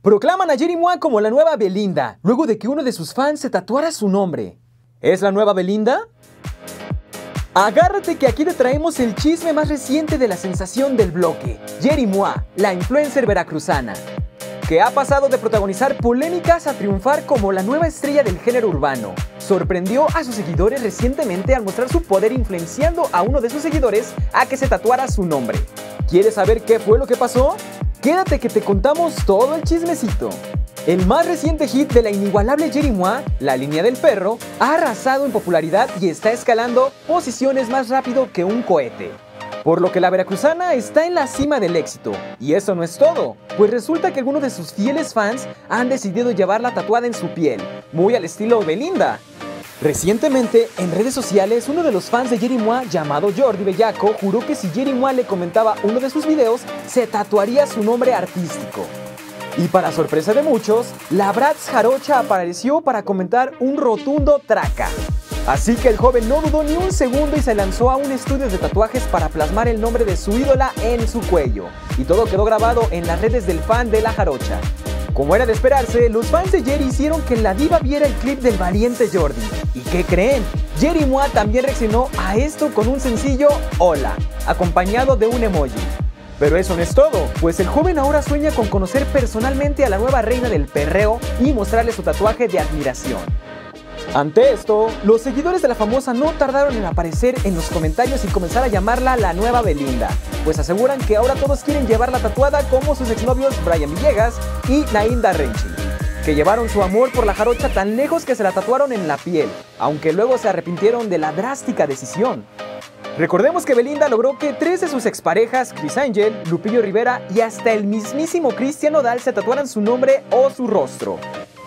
Proclaman a Jerry Moa como la nueva Belinda, luego de que uno de sus fans se tatuara su nombre. ¿Es la nueva Belinda? Agárrate que aquí te traemos el chisme más reciente de la sensación del bloque, Jerry Moa, la influencer veracruzana, que ha pasado de protagonizar polémicas a triunfar como la nueva estrella del género urbano. Sorprendió a sus seguidores recientemente al mostrar su poder influenciando a uno de sus seguidores a que se tatuara su nombre. ¿Quieres saber qué fue lo que pasó? Quédate que te contamos todo el chismecito. El más reciente hit de la inigualable Jerry La línea del perro, ha arrasado en popularidad y está escalando posiciones más rápido que un cohete. Por lo que la veracruzana está en la cima del éxito. Y eso no es todo, pues resulta que algunos de sus fieles fans han decidido llevarla tatuada en su piel, muy al estilo Belinda. Recientemente, en redes sociales, uno de los fans de Jerry Mois, llamado Jordi Bellaco, juró que si Jerry Mois le comentaba uno de sus videos, se tatuaría su nombre artístico. Y para sorpresa de muchos, la Bratz Jarocha apareció para comentar un rotundo traca. Así que el joven no dudó ni un segundo y se lanzó a un estudio de tatuajes para plasmar el nombre de su ídola en su cuello. Y todo quedó grabado en las redes del fan de la Jarocha. Como era de esperarse, los fans de Jerry hicieron que la diva viera el clip del valiente Jordi. ¿Y qué creen? Jerry Moa también reaccionó a esto con un sencillo hola, acompañado de un emoji. Pero eso no es todo, pues el joven ahora sueña con conocer personalmente a la nueva reina del perreo y mostrarle su tatuaje de admiración. Ante esto, los seguidores de la famosa no tardaron en aparecer en los comentarios y comenzar a llamarla la nueva Belinda, pues aseguran que ahora todos quieren llevarla tatuada como sus exnovios Brian Villegas y Nainda Renchi, que llevaron su amor por la jarocha tan lejos que se la tatuaron en la piel, aunque luego se arrepintieron de la drástica decisión. Recordemos que Belinda logró que tres de sus exparejas, Chris Angel, Lupillo Rivera y hasta el mismísimo Cristian Nodal se tatuaran su nombre o su rostro.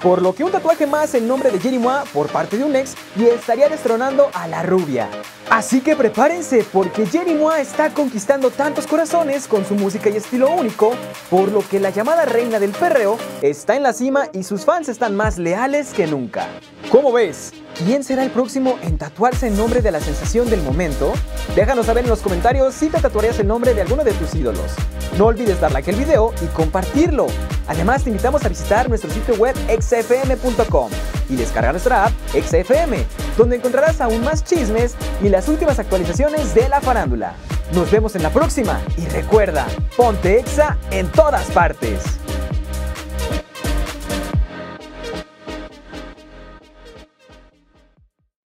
Por lo que un tatuaje más en nombre de Jerry Moa por parte de un ex y estaría destronando a la rubia. Así que prepárense porque Jerry Moa está conquistando tantos corazones con su música y estilo único, por lo que la llamada reina del perreo está en la cima y sus fans están más leales que nunca. ¿Cómo ves? ¿Quién será el próximo en tatuarse el nombre de la sensación del momento? Déjanos saber en los comentarios si te tatuarías el nombre de alguno de tus ídolos. No olvides dar like al video y compartirlo. Además, te invitamos a visitar nuestro sitio web xfm.com y descargar nuestra app XFM, donde encontrarás aún más chismes y las últimas actualizaciones de la farándula. Nos vemos en la próxima y recuerda, ponte exa en todas partes.